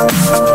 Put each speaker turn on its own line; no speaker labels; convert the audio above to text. Música